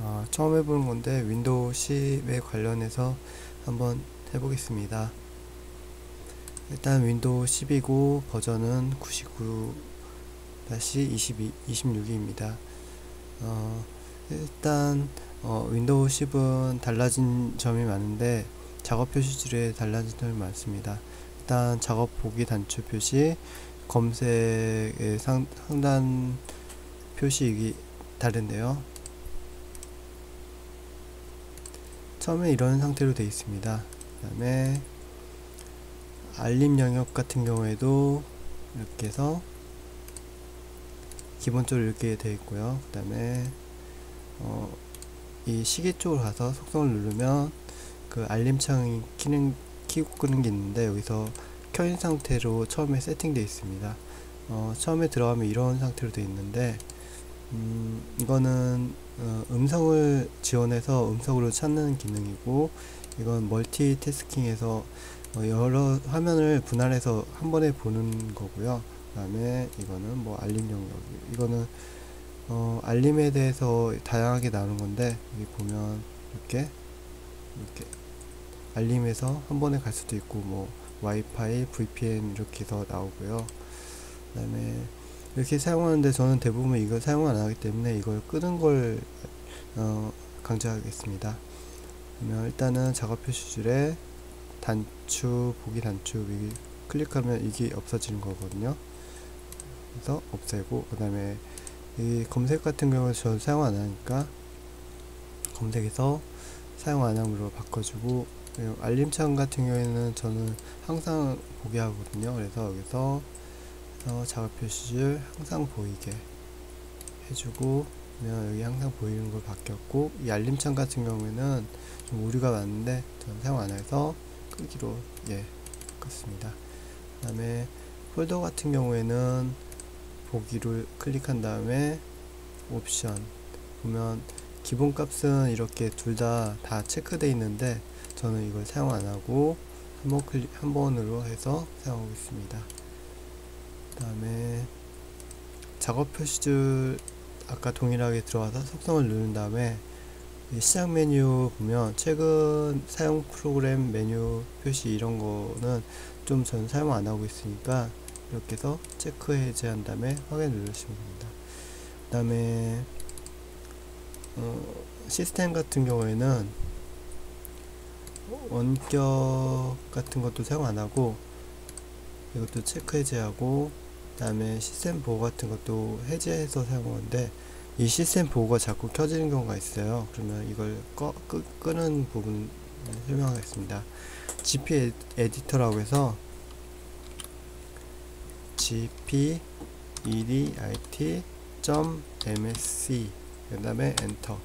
어, 처음 해보는 건데 윈도우 10에 관련해서 한번 해보겠습니다. 일단 윈도우 10이고 버전은 99-22, 26입니다. 어, 일단 어, 윈도우 10은 달라진 점이 많은데 작업 표시줄에 달라진 점이 많습니다. 일단 작업 보기 단추 표시, 검색의 상, 상단 표시 다른데요. 처음에 이런 상태로 되어 있습니다. 그 다음에 알림 영역 같은 경우에도 이렇게 해서 기본적으로 이렇게 되어 있고요. 그 다음에 어, 이 시계 쪽으로 가서 속성을 누르면 그 알림창이 키는 키고 끄는 게 있는데 여기서 켜인 상태로 처음에 세팅되어 있습니다. 어, 처음에 들어가면 이런 상태로 되어 있는데 음, 이거는 어, 음성을 지원해서 음성으로 찾는 기능이고 이건 멀티태스킹에서 어, 여러 화면을 분할해서 한 번에 보는 거고요. 그 다음에 이거는 뭐 알림 영역 이거는 어, 알림에 대해서 다양하게 나오는 건데 여기 보면 이렇게 이렇게 알림에서 한 번에 갈 수도 있고 뭐 와이파이, VPN 이렇게 해서 나오고요. 그 다음에 이렇게 사용하는데 저는 대부분 이걸 사용 안 하기 때문에 이걸 끄는 걸 어, 강조하겠습니다. 그러면 일단은 작업 표시줄에 단추 보기 단추 여기 클릭하면 이게 없어지는 거거든요. 그래서 없애고 그 다음에 이 검색 같은 경우는 저 사용 안 하니까 검색에서 사용 안 함으로 바꿔주고 알림창 같은 경우에는 저는 항상 보게 하거든요. 그래서 여기서 어, 작업 표시줄 항상 보이게 해주고 여기 항상 보이는 걸 바뀌었고 이 알림창 같은 경우에는 좀 오류가 많은데 저는 사용 안 해서 끄기로 예 바꿨습니다. 그 다음에 폴더 같은 경우에는 보기를 클릭한 다음에 옵션 보면 기본 값은 이렇게 둘 다다 체크되어 있는데 저는 이걸 사용 안 하고 한 번 클릭 한 번으로 해서 사용하고 있습니다 그 다음에 작업 표시줄 아까 동일하게 들어와서 속성을 누른 다음에 시작 메뉴 보면 최근 사용 프로그램 메뉴 표시 이런 거는 좀 전 사용 안 하고 있으니까 이렇게 해서 체크 해제한 다음에 확인 누르시면 됩니다. 그 다음에 어, 시스템 같은 경우에는 원격 같은 것도 사용 안 하고 이것도 체크 해제하고 다음에 시스템 보호 같은 것도 해제해서 사용하는데 이 시스템 보호가 자꾸 켜지는 경우가 있어요. 그러면 이걸 꺼, 끄, 끄는 부분 설명하겠습니다. gp editor라고 해서 gp edit.msc 그 다음에 엔터.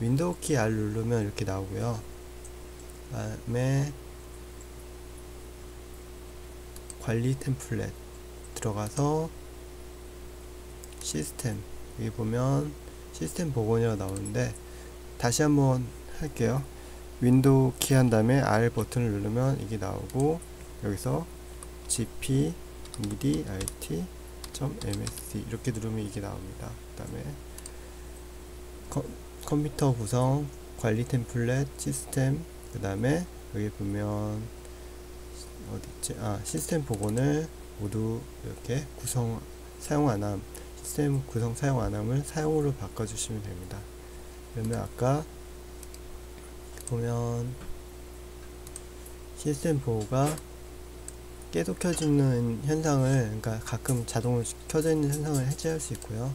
윈도우 키 R 누르면 이렇게 나오고요. 그 다음에 관리 템플릿 들어가서 시스템. 여기 보면 시스템 복원이라고 나오는데 다시 한번 할게요. 윈도우 키 한 다음에 R 버튼을 누르면 이게 나오고 여기서 gp edit msc 이렇게 누르면 이게 나옵니다. 그 다음에 컴퓨터 구성 관리 템플릿 시스템 그 다음에 여기 보면 어디있지? 아 시스템 복원을 모두 이렇게 구성 사용 안함 시스템 구성 사용 안함을 사용으로 바꿔주시면 됩니다. 그러면 아까 보면 시스템 보호가 계속 켜지는 현상을 그러니까 가끔 자동으로 켜져 있는 현상을 해제할 수 있고요.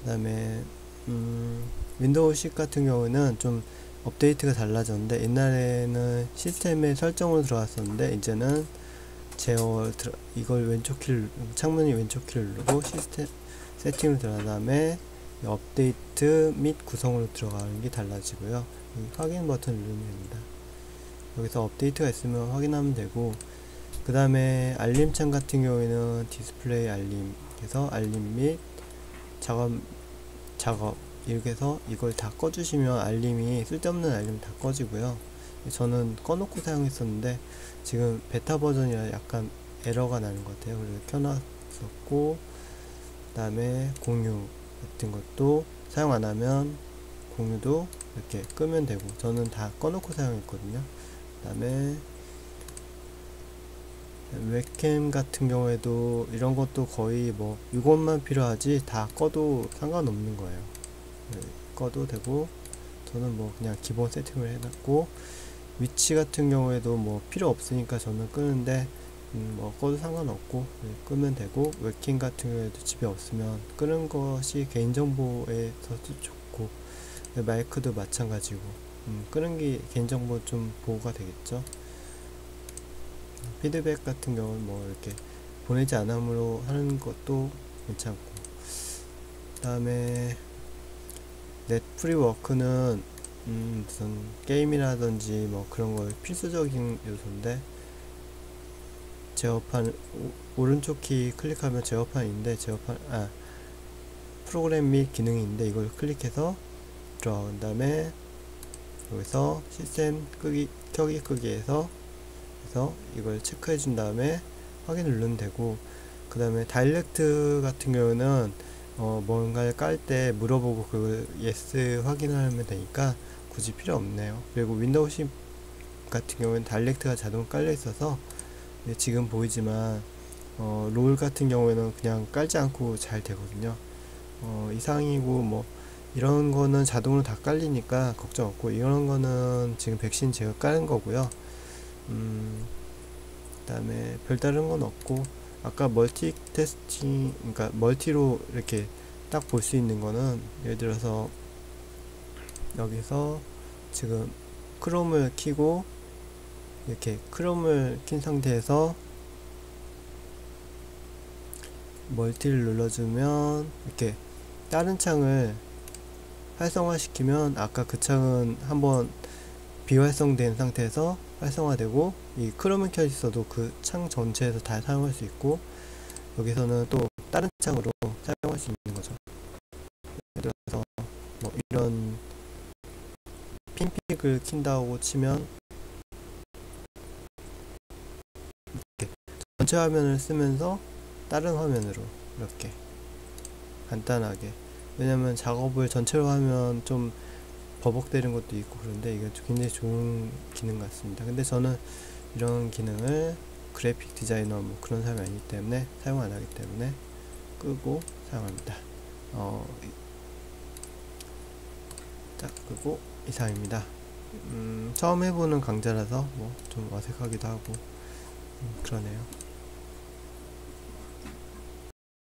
그 다음에 음, 윈도우 10 같은 경우는 좀 업데이트가 달라졌는데 옛날에는 시스템의 설정으로 들어갔었는데 이제는 제어 이걸 왼쪽 키를 창문이 왼쪽 키를 누르고 시스템 세팅을 들어간 다음에 업데이트 및 구성으로 들어가는 게 달라지고요. 확인 버튼 누르면 됩니다. 여기서 업데이트가 있으면 확인하면 되고 그 다음에 알림창 같은 경우에는 디스플레이 알림 그래서 알림 및 작업 작업 이렇게 해서 이걸 다 꺼주시면 알림이 쓸데없는 알림 다 꺼지고요 저는 꺼놓고 사용했었는데 지금 베타 버전이라 약간 에러가 나는 것 같아요. 그래서 켜놨었고 그 다음에 공유 같은 것도 사용 안하면 공유도 이렇게 끄면 되고 저는 다 꺼놓고 사용했거든요. 그 다음에 웹캠 같은 경우에도 이런 것도 거의 뭐 이것만 필요하지 다 꺼도 상관없는 거예요. 네, 꺼도 되고 저는 뭐 그냥 기본 세팅을 해놨고 위치 같은 경우에도 뭐 필요 없으니까 저는 끄는데 음, 뭐 꺼도 상관없고 네, 끄면 되고 웹캠 같은 경우에도 집에 없으면 끄는 것이 개인정보에서도 좋고 네, 마이크도 마찬가지고 음, 끄는 게 개인정보 좀 보호가 되겠죠? 피드백 같은 경우는 뭐 이렇게 보내지 않음으로 하는 것도 괜찮고. 그 다음에 넷프리워크는 음 무슨 게임이라든지 뭐 그런 거 필수적인 요소인데 제어판 오, 른쪽 키 클릭하면 제어판인데 제어판 아 프로그램 및 기능인데 이걸 클릭해서 들어간 다음에 여기서 시스템 끄기 켜기 끄기에서 그래서 이걸 체크해 준 다음에 확인 누르면 되고 그 다음에 다이렉트 같은 경우는 어 뭔가를 깔 때 물어보고 그 yes 확인하면 되니까 굳이 필요 없네요. 그리고 윈도우 10 같은 경우는 다이렉트가 자동 깔려 있어서 지금 보이지만 어, 롤 같은 경우에는 그냥 깔지 않고 잘 되거든요. 어, 이상이고 뭐 이런 거는 자동으로 다 깔리니까 걱정 없고 이런 거는 지금 백신 제가 깔은 거고요. 음, 그 다음에 별다른 건 없고 아까 멀티 테스팅 그러니까 멀티로 이렇게 딱 볼 수 있는 거는 예를 들어서 여기서 지금 크롬을 키고 이렇게 크롬을 킨 상태에서 멀티를 눌러주면 이렇게 다른 창을 활성화시키면 아까 그 창은 한번 비활성된 상태에서 활성화되고 이 크롬을 켜 있어도 그 창 전체에서 다 사용할 수 있고 여기서는 또 다른 창으로 사용할 수 있는 거죠. 예를 들어서 뭐 이런 핀픽을 킨다고 치면 이렇게 전체 화면을 쓰면서 다른 화면으로 이렇게 간단하게. 왜냐면 작업을 전체로 하면 좀 버벅대는 것도 있고 그런데 이게 굉장히 좋은 기능 같습니다. 근데 저는 이런 기능을 그래픽 디자이너 뭐 그런 사람이 아니기 때문에 사용 안 하기 때문에 끄고 사용합니다. 어, 딱 끄고 이상입니다. 음, 처음 해보는 강좌라서 뭐 좀 어색하기도 하고 음, 그러네요